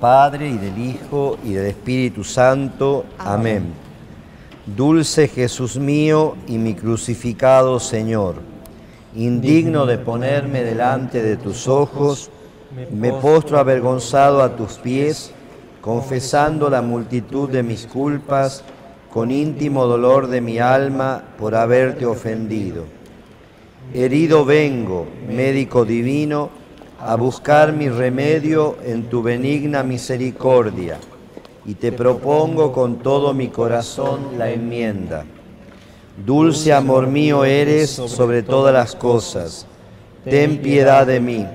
Padre y del Hijo y del Espíritu Santo. Amén. Dulce Jesús mío y mi crucificado Señor, indigno de ponerme delante de tus ojos, me postro avergonzado a tus pies, confesando la multitud de mis culpas, con íntimo dolor de mi alma por haberte ofendido. Herido vengo, médico divino, a buscar mi remedio en tu benigna misericordia, y te propongo con todo mi corazón la enmienda. Dulce amor mío eres sobre todas las cosas, ten piedad de mí.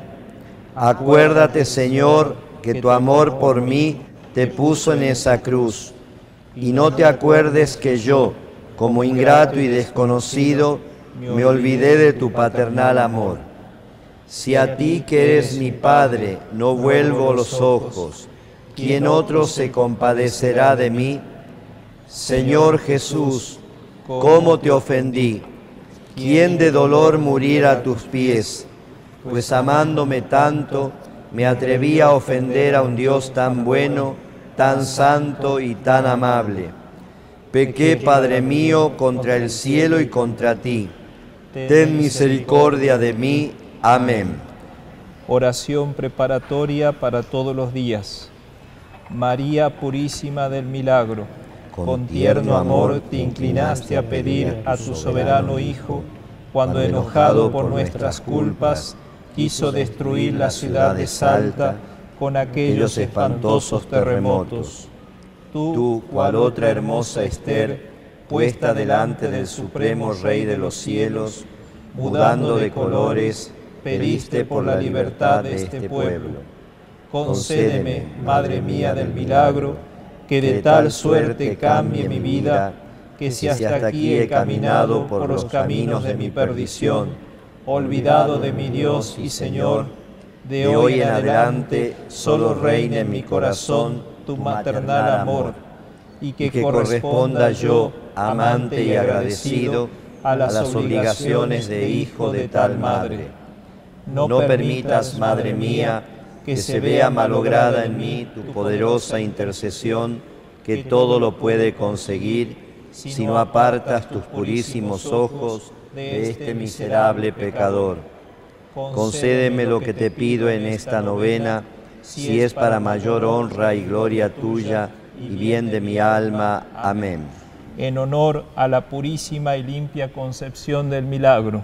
Acuérdate, Señor, que tu amor por mí te puso en esa cruz, y no te acuerdes que yo, como ingrato y desconocido, me olvidé de tu paternal amor. Si a ti que eres mi Padre no vuelvo los ojos, ¿quién otro se compadecerá de mí? Señor Jesús, ¿cómo te ofendí? ¿Quién de dolor morir a tus pies? Pues amándome tanto, me atreví a ofender a un Dios tan bueno, tan santo y tan amable. Pequé, Padre mío, contra el cielo y contra ti. Ten misericordia de mí. Amén. Oración preparatoria para todos los días. María Purísima del Milagro, con tierno amor te inclinaste a pedir a tu soberano Hijo, cuando enojado por nuestras culpas, quiso destruir la ciudad de Salta con aquellos espantosos terremotos. Tú, cual otra hermosa Esther, puesta delante del Supremo Rey de los cielos, mudando de colores, pediste por la libertad de este pueblo. Concédeme, Madre mía del milagro, que de tal suerte cambie mi vida, que si hasta aquí he caminado por los caminos de mi perdición, olvidado de mi Dios y Señor, de hoy en adelante solo reine en mi corazón tu maternal amor, y que, corresponda yo, amante y agradecido, a las obligaciones de hijo de tal madre. No permitas, Madre mía, que se vea malograda en mí tu poderosa intercesión, que todo lo puede conseguir, si no apartas tus purísimos ojos de este miserable pecador. Concédeme lo que te pido en esta novena, si es para mayor honra y gloria tuya y bien de mi alma. Amén. En honor a la purísima y limpia concepción del milagro.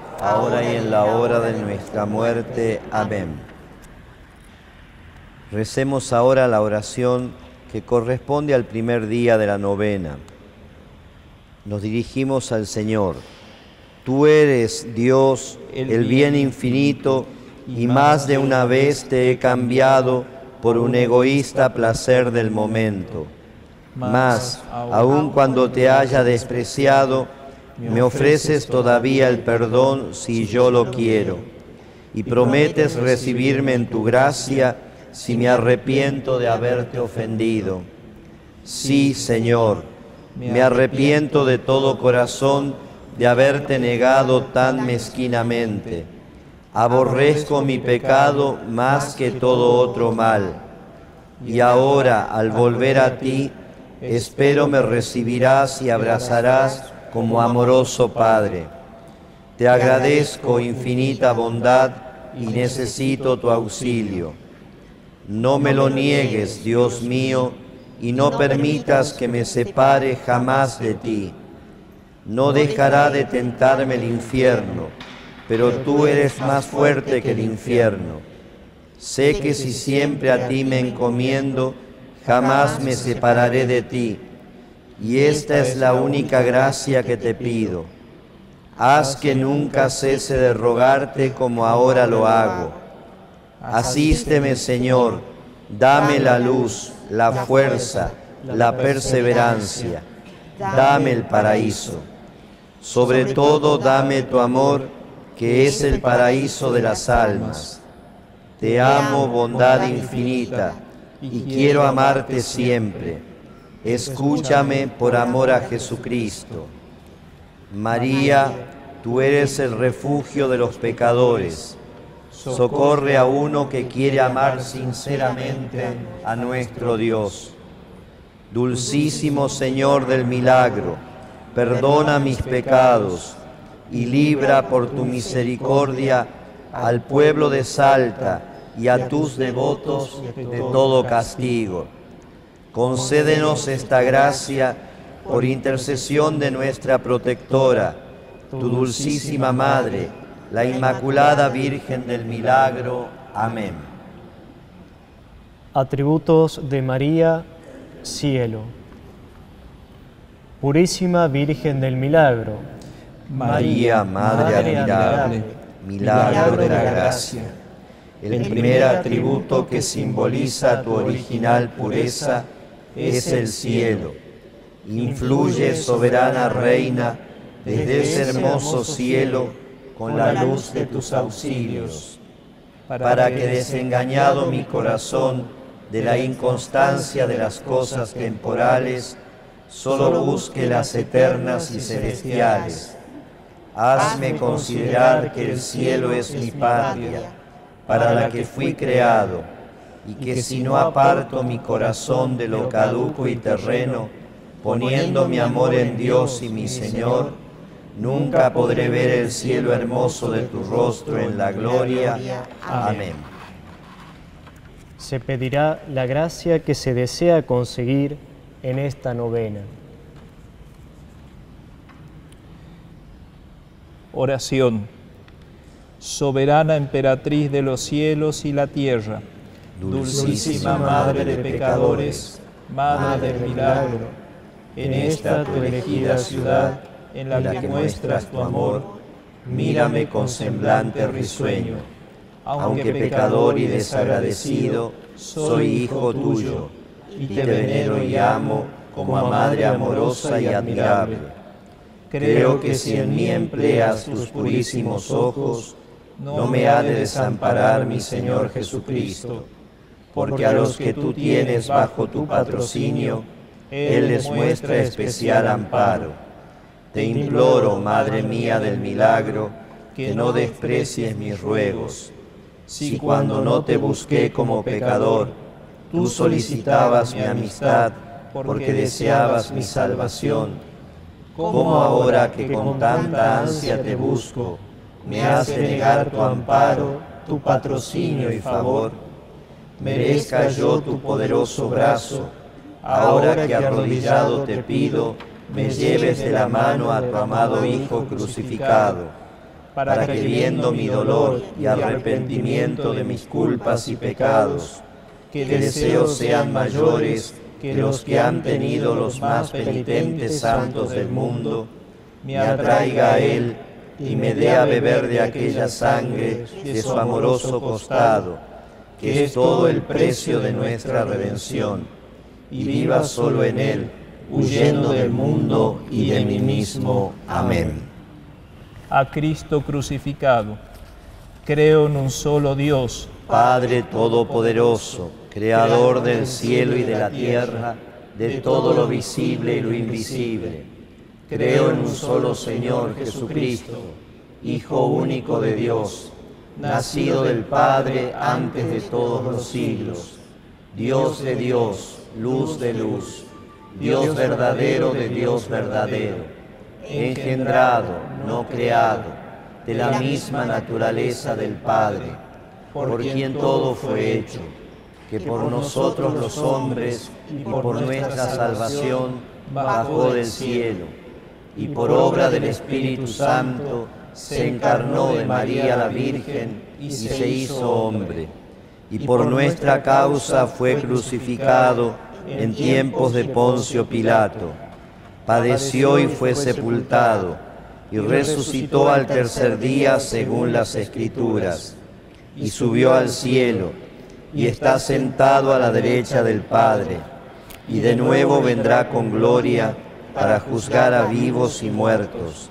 ahora y en la hora de nuestra muerte. Amén. Recemos ahora la oración que corresponde al primer día de la novena. Nos dirigimos al Señor. Tú eres Dios, el bien infinito, y más de una vez te he cambiado por un egoísta placer del momento. Mas, aun cuando te haya despreciado, me ofreces todavía el perdón si yo lo quiero, y prometes recibirme en tu gracia si me arrepiento de haberte ofendido. Sí, Señor, me arrepiento de todo corazón de haberte negado tan mezquinamente. Aborrezco mi pecado más que todo otro mal. Y ahora, al volver a ti, espero me recibirás y abrazarás como amoroso Padre. Te agradezco infinita bondad y necesito tu auxilio. No me lo niegues, Dios mío, y no permitas que me separe jamás de ti. No dejará de tentarme el infierno, pero tú eres más fuerte que el infierno. Sé que si siempre a ti me encomiendo, jamás me separaré de ti. Y esta es la única gracia que te pido. Haz que nunca cese de rogarte como ahora lo hago. Asísteme, Señor, dame la luz, la fuerza, la perseverancia, dame el paraíso. Sobre todo, dame tu amor, que es el paraíso de las almas. Te amo, bondad infinita y quiero amarte siempre. Escúchame por amor a Jesucristo. María, tú eres el refugio de los pecadores. Socorre a uno que quiere amar sinceramente a nuestro Dios. Dulcísimo Señor del milagro, perdona mis pecados y libra por tu misericordia al pueblo de Salta y a tus devotos de todo castigo. Concédenos esta gracia por intercesión de nuestra protectora, tu dulcísima Madre, la Inmaculada Virgen del Milagro. Amén. Atributos de María, cielo. Purísima Virgen del Milagro. María, Madre admirable, milagro de la gracia el primer atributo que simboliza tu original pureza es el cielo. Influye, soberana reina, desde ese hermoso cielo con la luz de tus auxilios, para que desengañado mi corazón de la inconstancia de las cosas temporales, solo busque las eternas y celestiales. Hazme considerar que el cielo es mi patria para la que fui creado, y que si no aparto mi corazón de lo caduco y terreno, poniendo mi amor en Dios y mi Señor, nunca podré ver el cielo hermoso de tu rostro en la gloria. Amén. Se pedirá la gracia que se desea conseguir en esta novena. Oración soberana emperatriz de los cielos y la tierra, dulcísima madre de pecadores, madre del milagro, en esta tu elegida ciudad en la que muestras tu amor, mírame con semblante risueño, aunque pecador y desagradecido, soy hijo tuyo, y te venero y amo como a madre amorosa y admirable. Creo que si en mí empleas tus purísimos ojos, no me ha de desamparar mi Señor Jesucristo, porque a los que tú tienes bajo tu patrocinio, Él les muestra especial amparo. Te imploro, Madre mía del milagro, que no desprecies mis ruegos. Si cuando no te busqué como pecador, tú solicitabas mi amistad porque deseabas mi salvación, ¿cómo ahora que con tanta ansia te busco, me hace negar tu amparo, tu patrocinio y favor. Merezca yo tu poderoso brazo, ahora que arrodillado te pido, me lleves de la mano a tu amado Hijo crucificado, para que viendo mi dolor y arrepentimiento de mis culpas y pecados, que deseos sean mayores que los que han tenido los más penitentes santos del mundo, me atraiga a Él y me dé a beber de aquella sangre de su amoroso costado, que es todo el precio de nuestra redención, y viva solo en él, huyendo del mundo y de mí mismo. Amén. A Cristo crucificado, creo en un solo Dios, Padre Todopoderoso, Creador del cielo y de la tierra, de todo lo visible y lo invisible Creo en un solo Señor Jesucristo, Hijo único de Dios, nacido del Padre antes de todos los siglos, Dios de Dios, luz de luz, Dios verdadero de Dios verdadero, engendrado, no creado, de la misma naturaleza del Padre, por quien todo fue hecho. Que por nosotros los hombres y por nuestra salvación bajó del cielo, y por obra del Espíritu Santo se encarnó de María la Virgen y se hizo hombre, y por nuestra causa fue crucificado en tiempos de Poncio Pilato, padeció y fue sepultado, y resucitó al tercer día según las Escrituras, y subió al cielo, y está sentado a la derecha del Padre, y de nuevo vendrá con gloria para juzgar a vivos y muertos,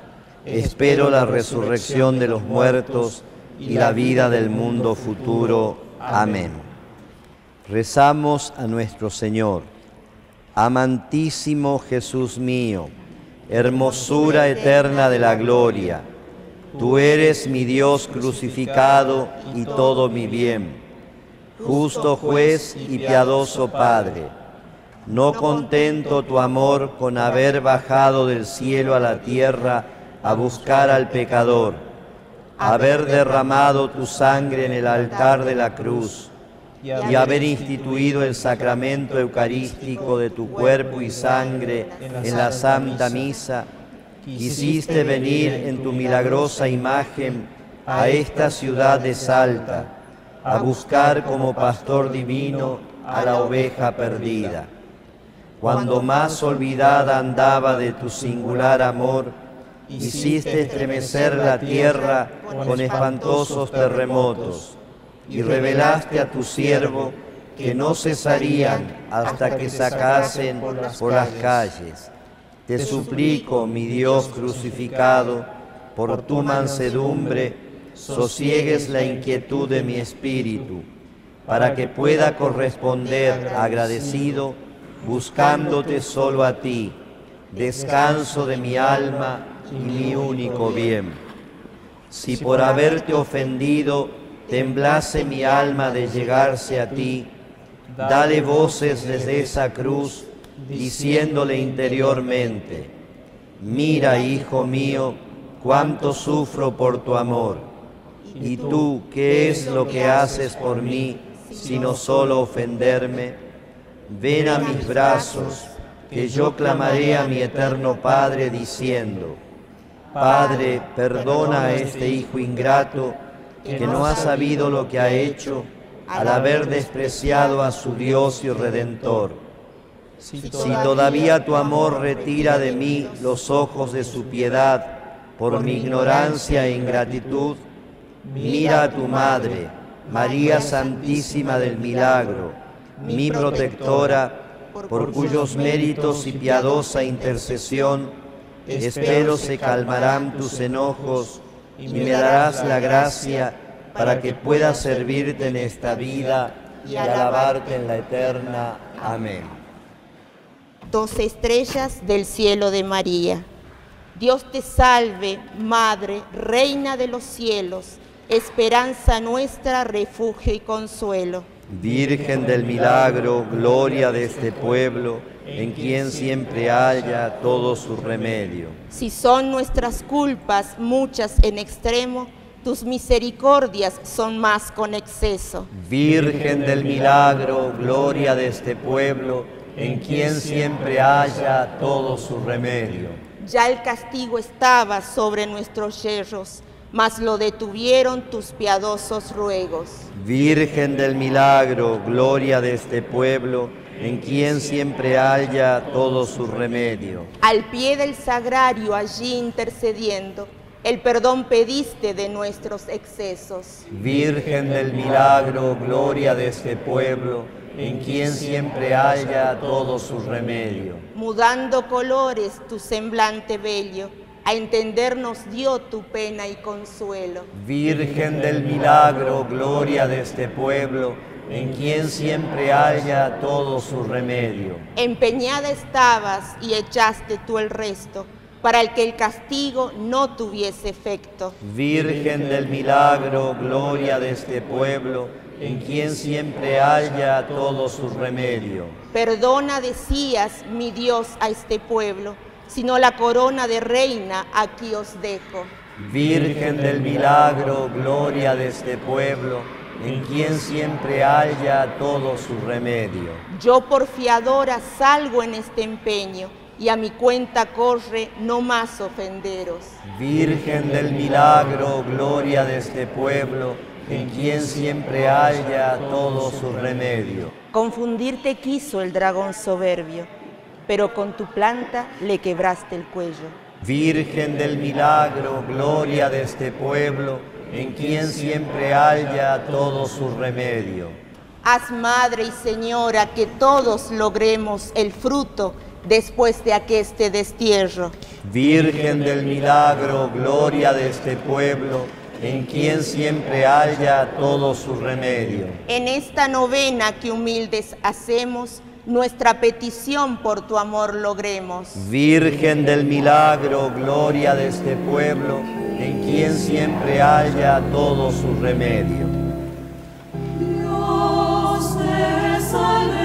Espero la resurrección de los muertos y la vida del mundo futuro. Amén. Rezamos a nuestro Señor. Amantísimo Jesús mío, hermosura eterna de la gloria, tú eres mi Dios crucificado y todo mi bien justo juez y piadoso Padre. No contento tu amor con haber bajado del cielo a la tierra a buscar al pecador, haber derramado tu sangre en el altar de la cruz y haber instituido el sacramento eucarístico de tu cuerpo y sangre en la Santa Misa, quisiste venir en tu milagrosa imagen a esta ciudad de Salta a buscar como pastor divino a la oveja perdida. Cuando más olvidada andaba de tu singular amor, hiciste estremecer la tierra con espantosos terremotos y revelaste a tu siervo que no cesarían hasta que sacasen por las calles. Te suplico, mi Dios crucificado, por tu mansedumbre, sosiegues la inquietud de mi espíritu, para que pueda corresponder agradecido, buscándote solo a ti, descanso de mi alma mi único bien. Si por haberte ofendido temblase mi alma de llegarse a ti, dale voces desde esa cruz, diciéndole interiormente, mira, hijo mío, cuánto sufro por tu amor ¿Y tú qué es lo que haces por mí, sino solo ofenderme? Ven a mis brazos, que yo clamaré a mi eterno Padre diciendo, Padre, perdona a este hijo ingrato que no ha sabido lo que ha hecho al haber despreciado a su Dios y Redentor. Si todavía tu amor retira de mí los ojos de su piedad por mi ignorancia e ingratitud, Mira a tu Madre, María Santísima del Milagro, mi protectora, por cuyos méritos y piadosa intercesión espero se calmarán tus enojos y me darás la gracia para que pueda servirte en esta vida y alabarte en la eterna. Amén. Dos estrellas del cielo de María. Dios te salve, Madre, Reina de los cielos esperanza nuestra, refugio y consuelo. Virgen del milagro, gloria de este pueblo, en quien siempre haya todo su remedio. Si son nuestras culpas muchas en extremo, tus misericordias son más con exceso. Virgen del milagro, gloria de este pueblo, en quien siempre haya todo su remedio. Ya el castigo estaba sobre nuestros yerros mas lo detuvieron tus piadosos ruegos. Virgen del milagro, gloria de este pueblo, en quien siempre haya todo su remedio. Al pie del sagrario allí intercediendo, el perdón pediste de nuestros excesos. Virgen del milagro, gloria de este pueblo, en quien siempre haya todo su remedio. Mudando colores tu semblante bello, a entendernos dio tu pena y consuelo. Virgen del milagro, gloria de este pueblo, en quien siempre haya todo su remedio. Empeñada estabas y echaste tú el resto, para el que el castigo no tuviese efecto. Virgen del milagro, gloria de este pueblo, en quien siempre haya todo su remedio. Perdona, decías, mi Dios, a este pueblo, sino la corona de reina aquí os dejo. Virgen del milagro, gloria de este pueblo, en quien siempre haya todo su remedio. Yo por fiadora salgo en este empeño, y a mi cuenta corre no más ofenderos. Virgen del milagro, gloria de este pueblo, en quien siempre haya todo su remedio. Confundirte quiso el dragón soberbio, pero con tu planta le quebraste el cuello. Virgen del milagro, gloria de este pueblo, en quien siempre haya todo su remedio. Haz, Madre y Señora, que todos logremos el fruto después de aqueste destierro. Virgen del milagro, gloria de este pueblo, en quien siempre haya todo su remedio. En esta novena que humildes hacemos, nuestra petición por tu amor logremos. Virgen del milagro, gloria de este pueblo, en quien siempre haya todo su remedio. Dios te salve.